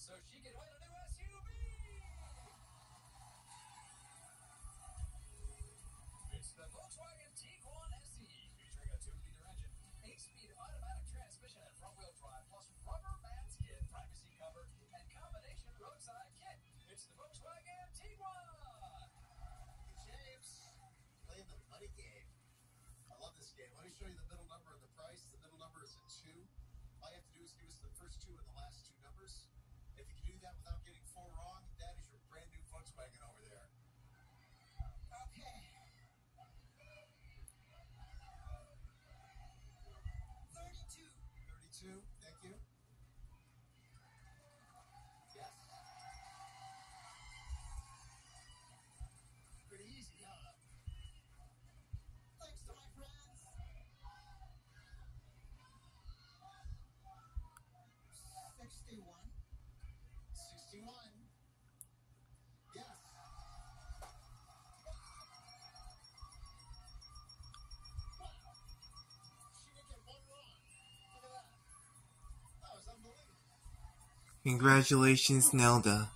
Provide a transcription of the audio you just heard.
so she can win a new SUV. It's the Volkswagen Tiguan SE, featuring a 2-liter engine, 8-speed automatic transmission and front-wheel drive, plus rubber band skin, privacy cover, and combination roadside kit. It's the Volkswagen Tiguan. James, playing the money game. I love this game. Let me show you the middle number and the price. The middle number is a two. All you have to do is give us the first two and the last two numbers. If you can do that without getting four wrong, that is your brand new Volkswagen over there. Okay. 32. 32. 61. Yes. Wow. She didn't get one wrong. Look at that. That was unbelievable. Congratulations, Nelda.